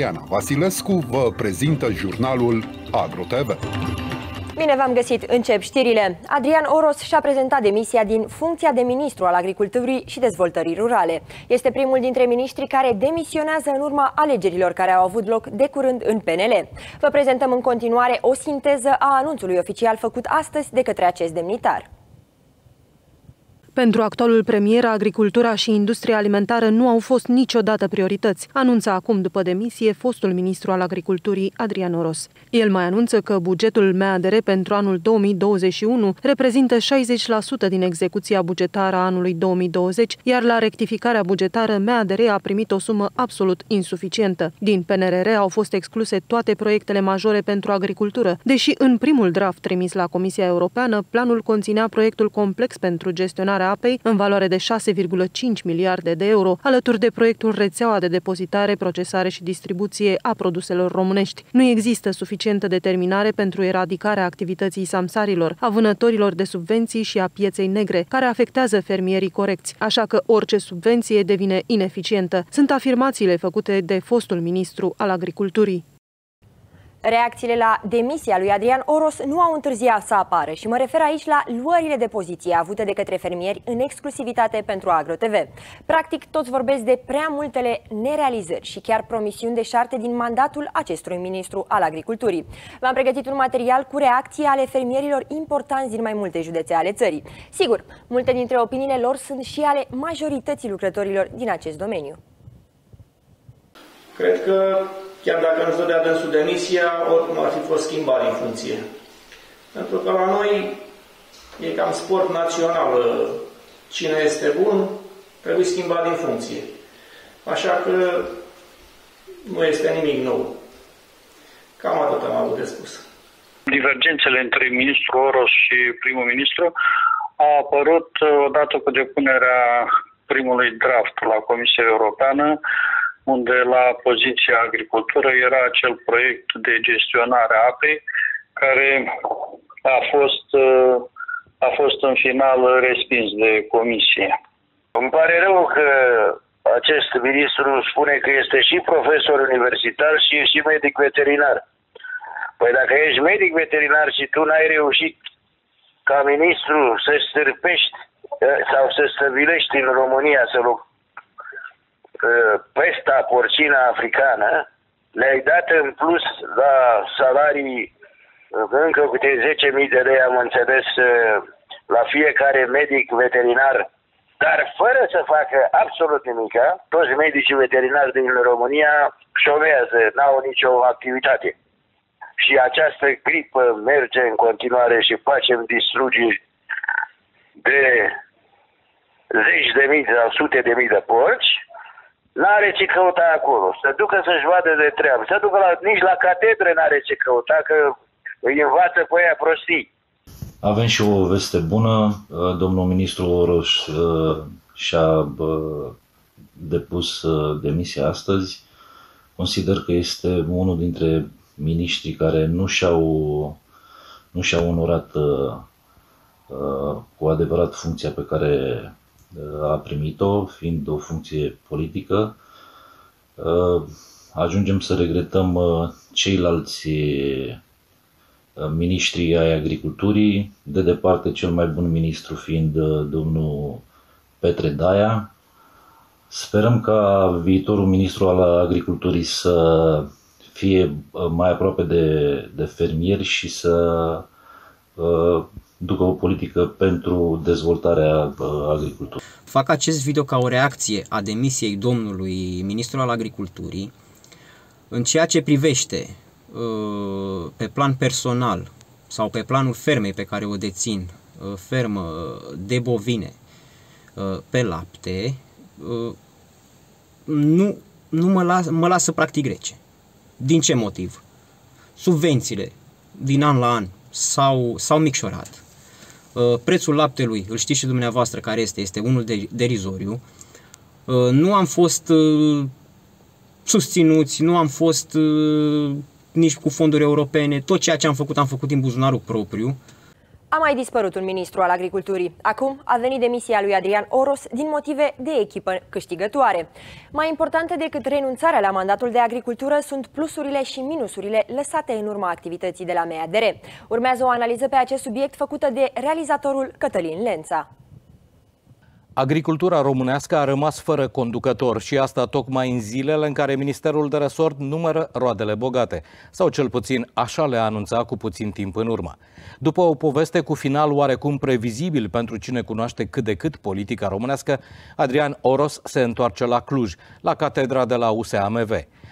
Diana Vasilescu vă prezintă jurnalul AgroTV. Bine v-am găsit! Încep știrile. Adrian Oros și-a prezentat demisia din funcția de ministru al agriculturii și dezvoltării rurale. Este primul dintre miniștrii care demisionează în urma alegerilor care au avut loc de curând în PNL. Vă prezentăm în continuare o sinteză a anunțului oficial făcut astăzi de către acest demnitar. Pentru actualul premier, agricultura și industria alimentară nu au fost niciodată priorități, anunță acum după demisie fostul ministru al agriculturii Adrian Oros. El mai anunță că bugetul MADR pentru anul 2021 reprezintă 60% din execuția bugetară a anului 2020, iar la rectificarea bugetară MADR a primit o sumă absolut insuficientă. Din PNRR au fost excluse toate proiectele majore pentru agricultură, deși în primul draft trimis la Comisia Europeană, planul conținea proiectul complex pentru gestionarea apei în valoare de 6,5 miliarde de euro, alături de proiectul rețeaua de depozitare, procesare și distribuție a produselor românești. Nu există suficientă determinare pentru eradicarea activității samsarilor, a vânătorilor de subvenții și a pieței negre, care afectează fermierii corecți, așa că orice subvenție devine ineficientă. Sunt afirmațiile făcute de fostul ministru al agriculturii. Reacțiile la demisia lui Adrian Oros nu au întârziat să apară și mă refer aici la luările de poziție avute de către fermieri în exclusivitate pentru AgroTV. Practic, toți vorbesc de prea multele nerealizări și chiar promisiuni de șarte din mandatul acestui ministru al agriculturii. V-am pregătit un material cu reacții ale fermierilor importanți din mai multe județe ale țării. Sigur, multe dintre opiniile lor sunt și ale majorității lucrătorilor din acest domeniu. Cred că chiar dacă nu-și dădea dânsul demisia, oricum ar fi fost schimbat în funcție. Pentru că la noi e cam sport național. Cine este bun, trebuie schimbat din funcție. Așa că nu este nimic nou. Cam atât am avut de spus. Divergențele între ministrul Oros și primul ministru au apărut odată cu depunerea primului draft la Comisia Europeană, unde la poziția agricultură era acel proiect de gestionare a apei care a fost, a fost în final respins de comisie. Îmi pare rău că acest ministru spune că este și profesor universitar și e și medic veterinar. Păi dacă ești medic veterinar și tu n-ai reușit ca ministru să stârpești eh, sau să stăvilești în România să pesta porcina africană, le-ai dat în plus la salarii încă câte 10.000 de lei, am înțeles, la fiecare medic veterinar, dar fără să facă absolut nimic. Toți medicii veterinari din România șovează, n-au nicio activitate. Și această gripă merge în continuare și facem distrugeri de zeci de mii sau sute de mii de porci, N-are ce căuta acolo. Să ducă să-și vadă de treabă. Să ducă la, nici la catedre n-are ce căuta, că îi învață pe aia prostii. Avem și o veste bună. Uh, domnul ministru Oroș uh, și-a uh, depus demisia astăzi. Consider că este unul dintre miniștrii care nu și-au, nu și-au onorat cu adevărat funcția pe care a primit-o, fiind o funcție politică. Uh, ajungem să regretăm uh, ceilalți uh, miniștri ai agriculturii, de departe cel mai bun ministru fiind domnul Petre Daia. Sperăm ca viitorul ministru al agriculturii să fie mai aproape de, de fermieri și să ducă o politică pentru dezvoltarea agriculturii. Fac acest video ca o reacție a demisiei domnului ministru al agriculturii în ceea ce privește uh, pe plan personal sau pe planul fermei pe care o dețin, uh, fermă de bovine uh, pe lapte, nu, nu mă, las, mă lasă practic rece. Din ce motiv? Subvențiile din an la an s-au, s-au micșorat Uh, prețul laptelui, îl știți și dumneavoastră care este, este unul de, derizoriu. Uh, nu am fost uh, susținuți, nu am fost nici cu fonduri europene, tot ceea ce am făcut am făcut din buzunarul propriu. A mai dispărut un ministru al agriculturii. Acum a venit demisia lui Adrian Oros din motive de echipă câștigătoare. Mai importante decât renunțarea la mandatul de agricultură sunt plusurile și minusurile lăsate în urma activității de la MEADR. Urmează o analiză pe acest subiect făcută de realizatorul Cătălin Lența. Agricultura românească a rămas fără conducător și asta tocmai în zilele în care Ministerul de Resort numără roadele bogate, sau cel puțin așa le-a anunțat cu puțin timp în urmă. După o poveste cu final oarecum previzibil pentru cine cunoaște cât de cât politica românească, Adrian Oros se întoarce la Cluj, la catedra de la USAMV.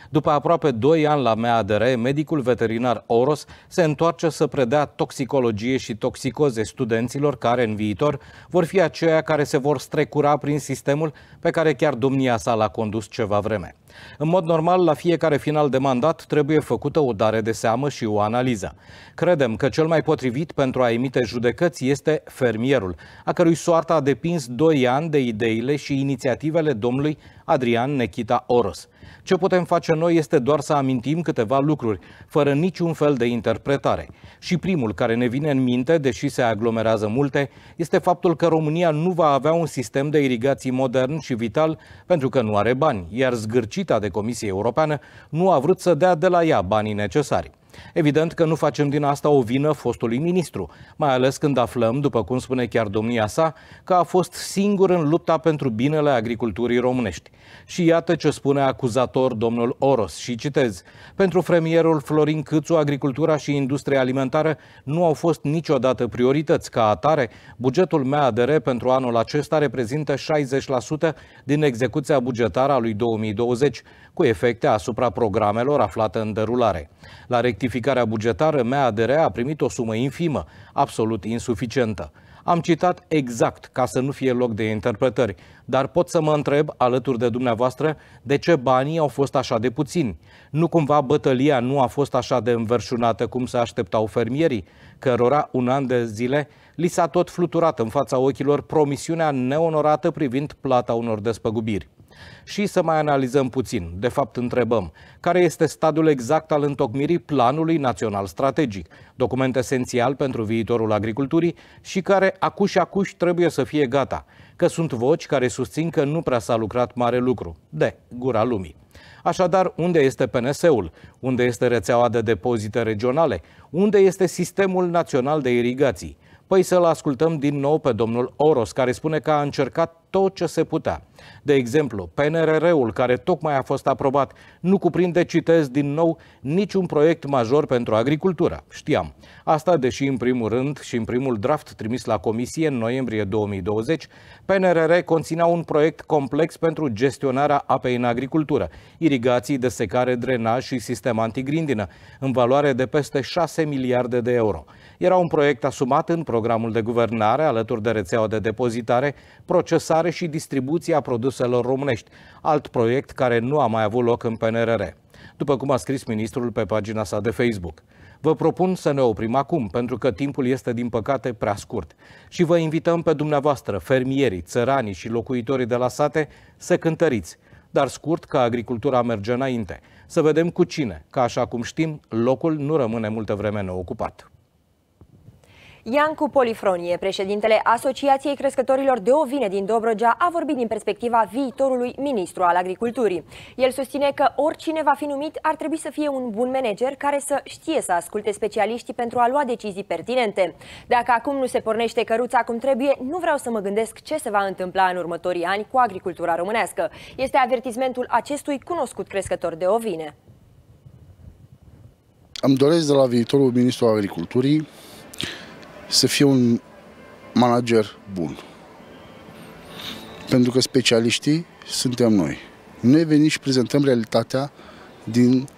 După aproape 2 ani la MADR, medicul veterinar Oros se întoarce să predea toxicologie și toxicoze studenților care în viitor vor fi aceia care se vor strecura prin sistemul pe care chiar domnia sa l-a condus ceva vreme. În mod normal, la fiecare final de mandat trebuie făcută o dare de seamă și o analiză. Credem că cel mai potrivit pentru a emite judecăți este fermierul, a cărui soarta a depins 2 ani de ideile și inițiativele domnului Adrian Nechita Oros. Ce putem face noi este doar să amintim câteva lucruri, fără niciun fel de interpretare. Și primul care ne vine în minte, deși se aglomerează multe, este faptul că România nu va avea un sistem de irigații modern și vital pentru că nu are bani, iar zgârcita de Comisie Europeană nu a vrut să dea de la ea banii necesari. Evident că nu facem din asta o vină fostului ministru, mai ales când aflăm, după cum spune chiar domnia sa, că a fost singur în lupta pentru binele agriculturii românești. Și iată ce spune acuzator domnul Oros și citez. Pentru fremierul Florin Câțu, agricultura și industria alimentară nu au fost niciodată priorități. Ca atare, bugetul MADR pentru anul acesta reprezintă 60% din execuția bugetară a lui 2020, cu efecte asupra programelor aflate în derulare. La rectificarea bugetară, MADR a primit o sumă infimă, absolut insuficientă. Am citat exact, ca să nu fie loc de interpretări, dar pot să mă întreb, alături de dumneavoastră, de ce banii au fost așa de puțini? Nu cumva bătălia nu a fost așa de înverșunată cum se așteptau fermierii, cărora un an de zile li s-a tot fluturat în fața ochilor promisiunea neonorată privind plata unor despăgubiri și să mai analizăm puțin. De fapt, întrebăm care este stadiul exact al întocmirii Planului Național Strategic, document esențial pentru viitorul agriculturii și care acuși acuși trebuie să fie gata, că sunt voci care susțin că nu prea s-a lucrat mare lucru. De gura lumii. Așadar, unde este PNS-ul? Unde este rețeaua de depozite regionale? Unde este sistemul național de irigații? Păi să-l ascultăm din nou pe domnul Oros, care spune că a încercat tot ce se putea. De exemplu, PNRR-ul, care tocmai a fost aprobat, nu cuprinde, citez din nou, niciun proiect major pentru agricultură. Știam. Asta, deși în primul rând și în primul draft trimis la Comisie în noiembrie 2020, PNRR conținea un proiect complex pentru gestionarea apei în agricultură, irigații, desecare, drenaj și sistem antigrindină, în valoare de peste 6 miliarde de euro. Era un proiect asumat în programul de guvernare, alături de rețeaua de depozitare, procesare și distribuția produselor românești, alt proiect care nu a mai avut loc în PNRR, după cum a scris ministrul pe pagina sa de Facebook. Vă propun să ne oprim acum, pentru că timpul este, din păcate, prea scurt. Și vă invităm pe dumneavoastră, fermierii, țăranii și locuitorii de la sate, să cântăriți, dar scurt ca agricultura merge înainte. Să vedem cu cine, că așa cum știm, locul nu rămâne multă vreme neocupat. Iancu Polifronie, președintele Asociației Crescătorilor de Ovine din Dobrogea, a vorbit din perspectiva viitorului ministru al agriculturii. El susține că oricine va fi numit ar trebui să fie un bun manager care să știe să asculte specialiștii pentru a lua decizii pertinente. Dacă acum nu se pornește căruța cum trebuie, nu vreau să mă gândesc ce se va întâmpla în următorii ani cu agricultura românească. Este avertismentul acestui cunoscut crescător de ovine. Îmi doresc de la viitorul ministru al agriculturii să fie un manager bun. Pentru că specialiștii suntem noi. Noi venim și prezentăm realitatea din,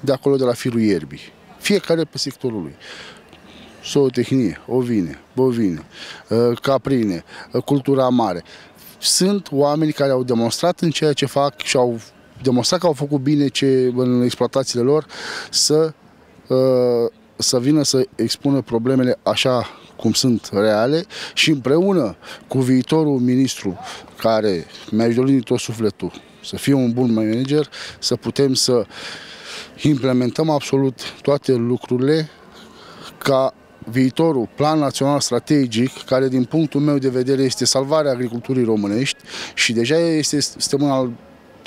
de acolo, de la firul ierbii. Fiecare pe sectorul lui. Zootehnie, ovine, bovine, uh, caprine, uh, cultura mare. Sunt oameni care au demonstrat în ceea ce fac și au demonstrat că au făcut bine ce în exploatațiile lor să uh, să vină să expună problemele așa cum sunt reale și împreună cu viitorul ministru care mi-a dorit tot sufletul să fie un bun manager, să putem să implementăm absolut toate lucrurile ca viitorul plan național strategic, care din punctul meu de vedere este salvarea agriculturii românești și deja este, suntem în al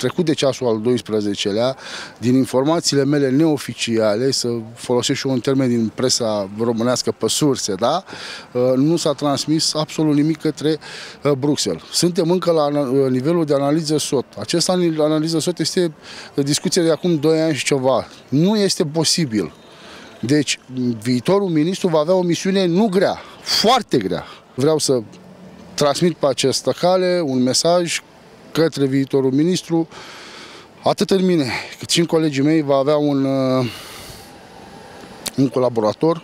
trecut de ceasul al 12-lea, din informațiile mele neoficiale, să folosesc și un termen din presa românească pe surse, da? Uh, nu s-a transmis absolut nimic către uh, Bruxelles. Suntem încă la uh, nivelul de analiză SOT. Această analiză SOT este discuție de acum 2 ani și ceva. Nu este posibil. Deci, viitorul ministru va avea o misiune nu grea, foarte grea. Vreau să transmit pe această cale un mesaj către viitorul ministru, atât în mine, cât și în colegii mei va avea un, uh, un colaborator,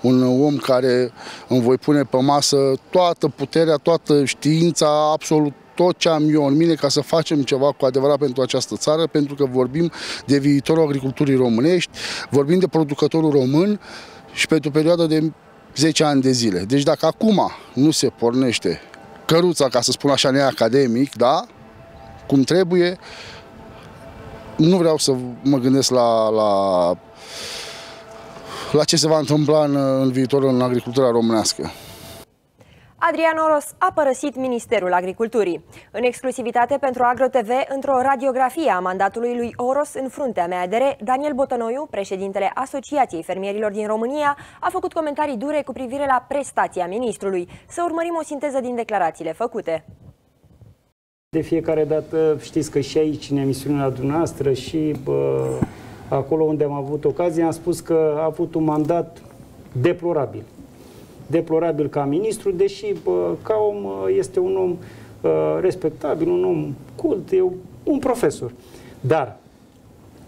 un om care îmi voi pune pe masă toată puterea, toată știința, absolut tot ce am eu în mine ca să facem ceva cu adevărat pentru această țară, pentru că vorbim de viitorul agriculturii românești, vorbim de producătorul român și pentru o perioadă de 10 ani de zile. Deci dacă acum nu se pornește căruța, ca să spun așa, neacademic, da? Cum trebuie, nu vreau să mă gândesc la, la, la ce se va întâmpla în, în viitor în agricultura românească. Adrian Oros a părăsit Ministerul Agriculturii. În exclusivitate pentru AgroTV, într-o radiografie a mandatului lui Oros în fruntea MADR, Daniel Botănoiu, președintele Asociației Fermierilor din România, a făcut comentarii dure cu privire la prestația ministrului. Să urmărim o sinteză din declarațiile făcute. De fiecare dată știți că și aici, în emisiunea dumneavoastră și bă, acolo unde am avut ocazie, am spus că a avut un mandat deplorabil deplorabil ca ministru, deși bă, ca om este un om uh, respectabil, un om cult, e un profesor. Dar,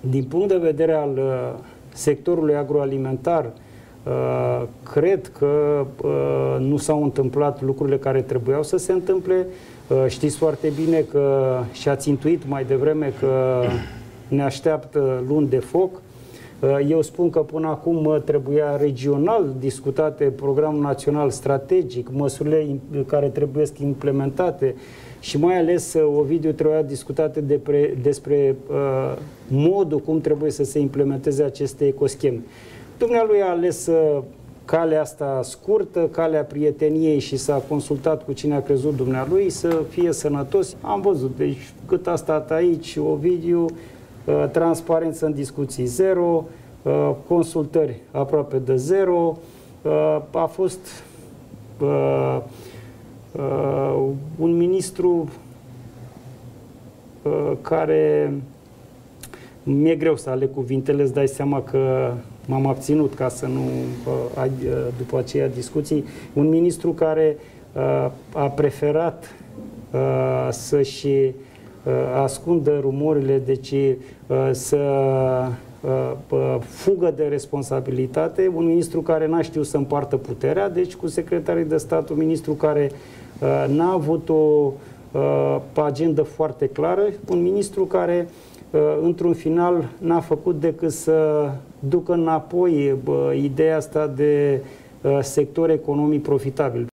din punct de vedere al uh, sectorului agroalimentar, uh, cred că uh, nu s-au întâmplat lucrurile care trebuiau să se întâmple. Uh, știți foarte bine că și-ați țintuit mai devreme că ne așteaptă luni de foc. Uh, eu spun că până acum trebuia regional discutate programul național strategic, măsurile care trebuie implementate și mai ales uh, Ovidiu trebuia discutate de pre, despre uh, modul cum trebuie să se implementeze aceste ecoscheme. Dumnealui a ales uh, calea asta scurtă, calea prieteniei și s-a consultat cu cine a crezut dumnealui să fie sănătos. Am văzut, deci cât a stat aici Ovidiu, Uh, transparență în discuții zero, uh, consultări aproape de zero, uh, a fost un ministru care mi-e greu să aleg cuvintele, îți dai seama că m-am abținut ca să nu ai după aceea discuții. Un ministru care a preferat să-și Uh, ascundă rumurile, deci uh, să uh, fugă de responsabilitate, un ministru care n-a știut să împartă puterea, deci cu secretarii de stat, un ministru care n-a avut o agendă foarte clară, un ministru care într-un final n-a făcut decât să ducă înapoi ideea asta de sector economic profitabil.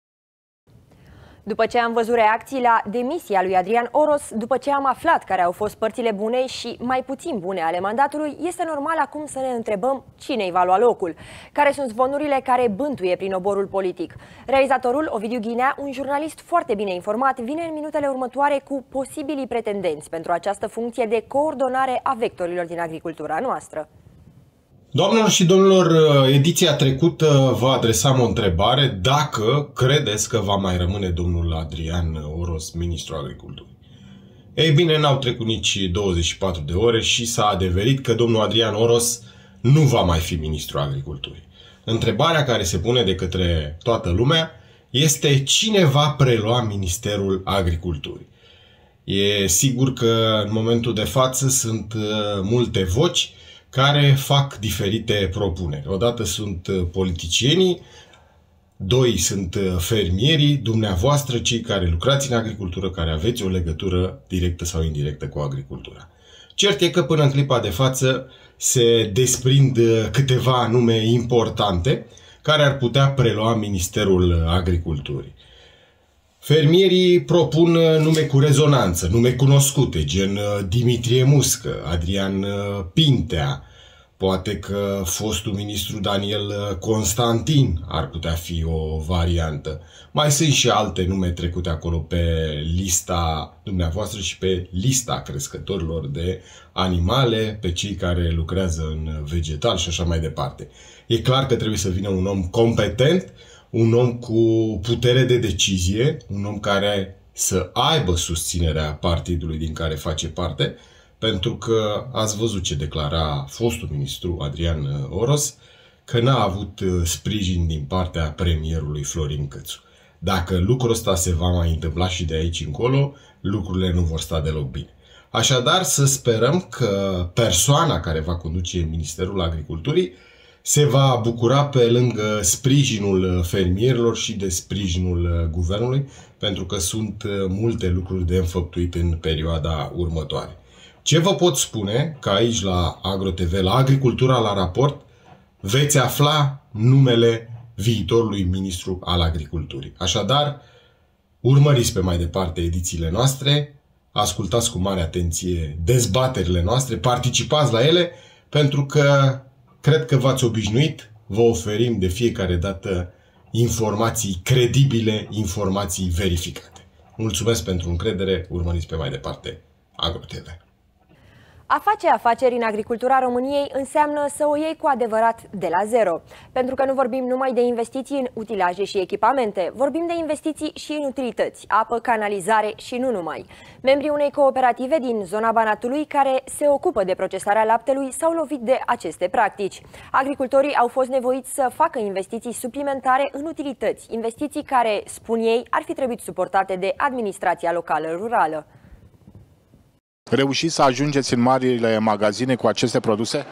După ce am văzut reacții la demisia lui Adrian Oros, după ce am aflat care au fost părțile bune și mai puțin bune ale mandatului, este normal acum să ne întrebăm cine îi va lua locul. Care sunt zvonurile care bântuie prin oborul politic? Realizatorul Ovidiu Ghinea, un jurnalist foarte bine informat, vine în minutele următoare cu posibilii pretendenți pentru această funcție de coordonare a vectorilor din agricultura noastră. Doamnelor și domnilor, uh, ediția trecută vă adresam o întrebare dacă credeți că va mai rămâne domnul Adrian Oros, ministrul agriculturii. Ei bine, n-au trecut nici 24 de ore și s-a adeverit că domnul Adrian Oros nu va mai fi ministrul agriculturii. Întrebarea care se pune de către toată lumea este cine va prelua Ministerul Agriculturii. E sigur că în momentul de față sunt uh, multe voci care fac diferite propuneri. Odată sunt uh, politicienii, doi sunt uh, fermierii, dumneavoastră cei care lucrați în agricultură, care aveți o legătură directă sau indirectă cu agricultura. Cert e că până în clipa de față se desprind uh, câteva nume importante care ar putea prelua Ministerul Agriculturii. Fermierii propun nume cu rezonanță, nume cunoscute, gen Dimitrie Muscă, Adrian Pintea, Poate că fostul ministru Daniel Constantin ar putea fi o variantă. Mai sunt și alte nume trecute acolo pe lista dumneavoastră și pe lista crescătorilor de animale, pe cei care lucrează în vegetal și așa mai departe. E clar că trebuie să vină un om competent, un om cu putere de decizie, un om care să aibă susținerea partidului din care face parte, pentru că ați văzut ce declara fostul ministru Adrian Oros, că n-a avut uh, sprijin din partea premierului Florin Cățu. Dacă lucrul ăsta se va mai întâmpla și de aici încolo, lucrurile nu vor sta deloc bine. Așadar, să sperăm că persoana care va conduce Ministerul Agriculturii se va bucura pe lângă sprijinul fermierilor și de sprijinul guvernului, pentru că sunt multe lucruri de înfăptuit în perioada următoare. Ce vă pot spune că aici la AgroTV, la Agricultura la raport, veți afla numele viitorului ministru al agriculturii. Așadar, urmăriți pe mai departe edițiile noastre, ascultați cu mare atenție dezbaterile noastre, participați la ele, pentru că cred că v-ați obișnuit, vă oferim de fiecare dată informații credibile, informații verificate. Mulțumesc pentru încredere, urmăriți pe mai departe AgroTV. A face afaceri în agricultura României înseamnă să o iei cu adevărat de la zero. Pentru că nu vorbim numai de investiții în utilaje și echipamente, vorbim de investiții și în utilități, apă, canalizare și nu numai. Membrii unei cooperative din zona Banatului care se ocupă de procesarea laptelui s-au lovit de aceste practici. Agricultorii au fost nevoiți să facă investiții suplimentare în utilități, investiții care, spun ei, ar fi trebuit suportate de administrația locală rurală. Reușiți să ajungeți în marile magazine cu aceste produse?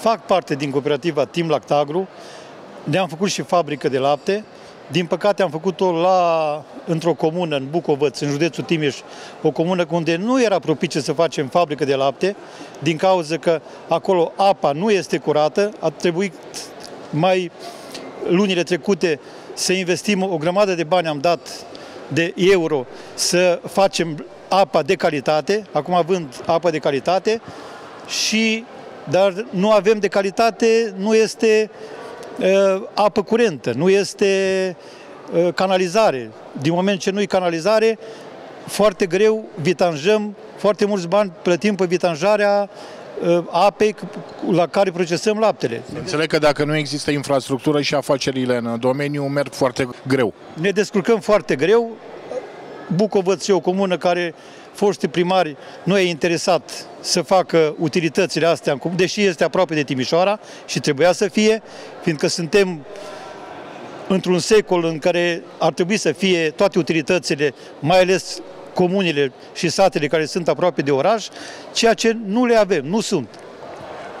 Fac parte din cooperativa Team Lactagru. Ne-am făcut și fabrică de lapte. Din păcate am făcut-o la, într-o comună, în Bucovăț, în județul Timiș, o comună unde nu era propice să facem fabrică de lapte, din cauza că acolo apa nu este curată, a trebuit mai lunile trecute să investim o grămadă de bani, am dat de euro să facem apa de calitate, acum având apă de calitate, și, dar nu avem de calitate, nu este uh, apă curentă, nu este uh, canalizare. Din moment ce nu e canalizare, foarte greu vitanjăm, foarte mulți bani plătim pe vitanjarea uh, apei la care procesăm laptele. Înțeleg că dacă nu există infrastructură și afacerile în domeniu merg foarte greu. Ne descurcăm foarte greu, Bucovăț e o comună care foștii primari nu e interesat să facă utilitățile astea, deși este aproape de Timișoara și trebuia să fie, fiindcă suntem într-un secol în care ar trebui să fie toate utilitățile, mai ales comunile și satele care sunt aproape de oraș, ceea ce nu le avem, nu sunt.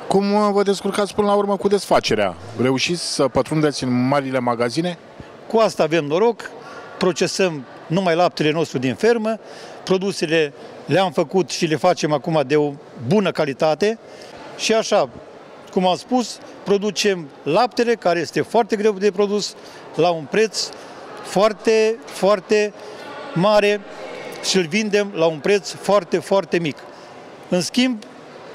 Cum vă descurcați până la urmă cu desfacerea? Reușiți să pătrundeți în marile magazine? Cu asta avem noroc, procesăm numai laptele nostru din fermă, produsele le-am făcut și le facem acum de o bună calitate și așa, cum am spus, producem laptele care este foarte greu de produs la un preț foarte, foarte mare și îl vindem la un preț foarte, foarte mic. În schimb,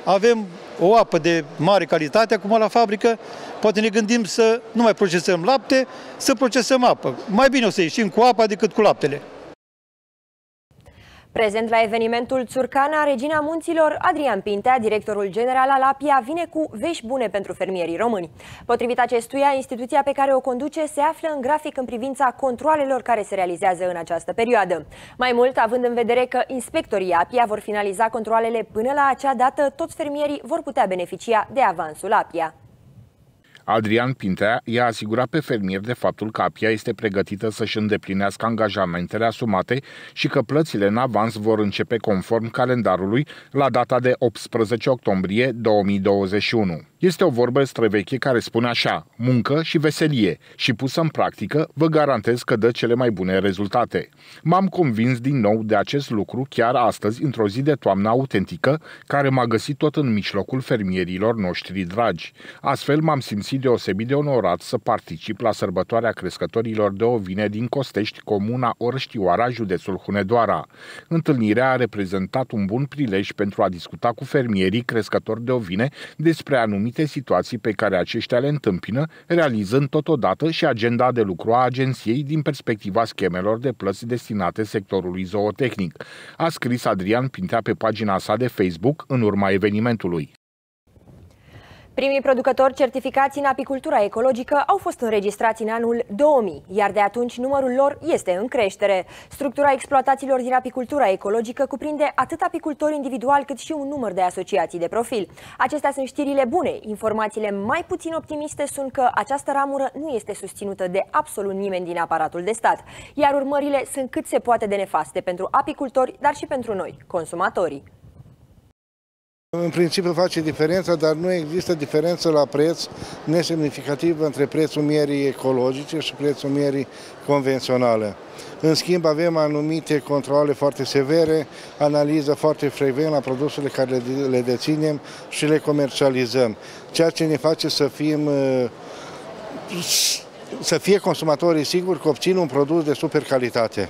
avem o apă de mare calitate acum la fabrică, poate ne gândim să nu mai procesăm lapte, să procesăm apă. Mai bine o să ieșim cu apa decât cu laptele. Prezent la evenimentul Țurcana, Regina Munților, Adrian Pintea, directorul general al APIA, vine cu vești bune pentru fermierii români. Potrivit acestuia, instituția pe care o conduce se află în grafic în privința controalelor care se realizează în această perioadă. Mai mult, având în vedere că inspectorii APIA vor finaliza controalele până la acea dată, toți fermierii vor putea beneficia de avansul APIA. Adrian Pintea i-a asigurat pe fermier de faptul că APIA este pregătită să-și îndeplinească angajamentele asumate și că plățile în avans vor începe conform calendarului la data de 18 octombrie 2021. Este o vorbă străveche care spune așa, muncă și veselie și pusă în practică vă garantez că dă cele mai bune rezultate. M-am convins din nou de acest lucru chiar astăzi într-o zi de toamnă autentică care m-a găsit tot în mijlocul fermierilor noștri dragi. Astfel m-am simțit simțit deosebit de onorat să particip la sărbătoarea crescătorilor de ovine din Costești, comuna Orștioara, județul Hunedoara. Întâlnirea a reprezentat un bun prilej pentru a discuta cu fermierii crescători de ovine despre anumite situații pe care aceștia le întâmpină, realizând totodată și agenda de lucru a agenției din perspectiva schemelor de plăți destinate sectorului zootehnic, a scris Adrian Pintea pe pagina sa de Facebook în urma evenimentului. Primii producători certificați în apicultura ecologică au fost înregistrați în anul 2000, iar de atunci numărul lor este în creștere. Structura exploatațiilor din apicultura ecologică cuprinde atât apicultori individuali cât și un număr de asociații de profil. Acestea sunt știrile bune. Informațiile mai puțin optimiste sunt că această ramură nu este susținută de absolut nimeni din aparatul de stat, iar urmările sunt cât se poate de nefaste pentru apicultori, dar și pentru noi, consumatorii. În principiu face diferența, dar nu există diferență la preț nesemnificativă între prețul mierii ecologice și prețul mierii convenționale. În schimb, avem anumite controle foarte severe, analiză foarte frecvent la produsele care le deținem și le comercializăm, ceea ce ne face să fim să fie consumatorii siguri că obțin un produs de super calitate.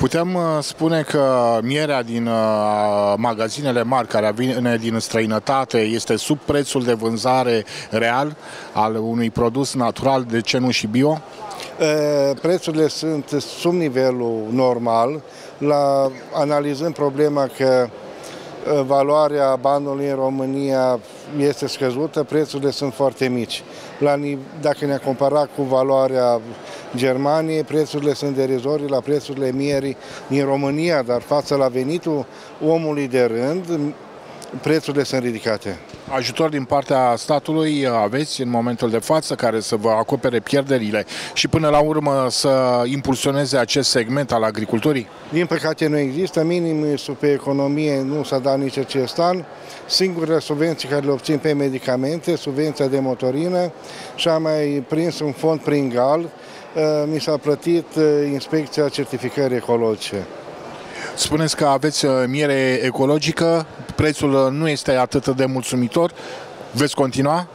Putem uh, spune că mierea din uh, magazinele mari care vine din străinătate este sub prețul de vânzare real al unui produs natural, de ce nu și bio? Uh, prețurile sunt sub nivelul normal, la, analizând problema că valoarea banului în România este scăzută, prețurile sunt foarte mici. La, dacă ne compara cu valoarea Germaniei, prețurile sunt derizorii la prețurile mierii din România, dar față la venitul omului de rând, prețurile sunt ridicate. Ajutor din partea statului aveți în momentul de față care să vă acopere pierderile și până la urmă să impulsioneze acest segment al agriculturii? Din păcate nu există, minim pe economie nu s-a dat nici acest an. Singurele subvenții care le obțin pe medicamente, subvenția de motorină și am mai prins un fond prin GAL, mi s-a plătit inspecția certificării ecologice. Spuneți că aveți uh, miere ecologică, prețul uh, nu este atât de mulțumitor. Veți continua?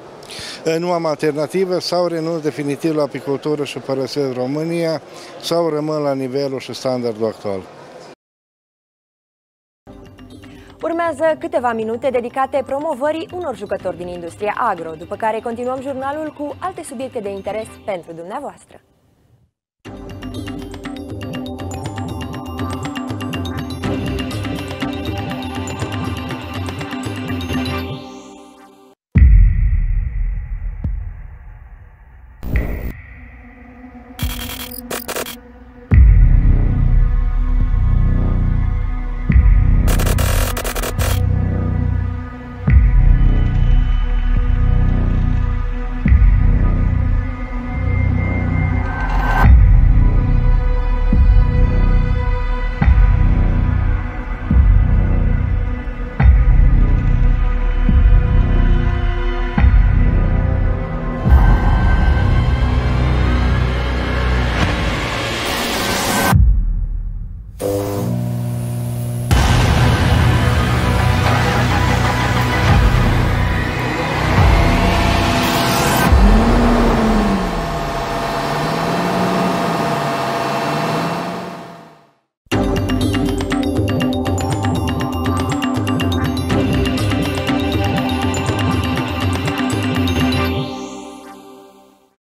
Uh, nu am alternativă, sau renunț definitiv la apicultură și părăsesc România, sau rămân la nivelul și standardul actual. Urmează câteva minute dedicate promovării unor jucători din industria agro, după care continuăm jurnalul cu alte subiecte de interes pentru dumneavoastră.